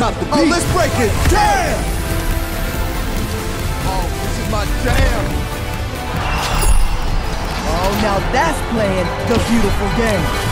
top the beat. Oh, let's break it. Damn! Oh, this is my jam. Oh, now that's playing the beautiful game.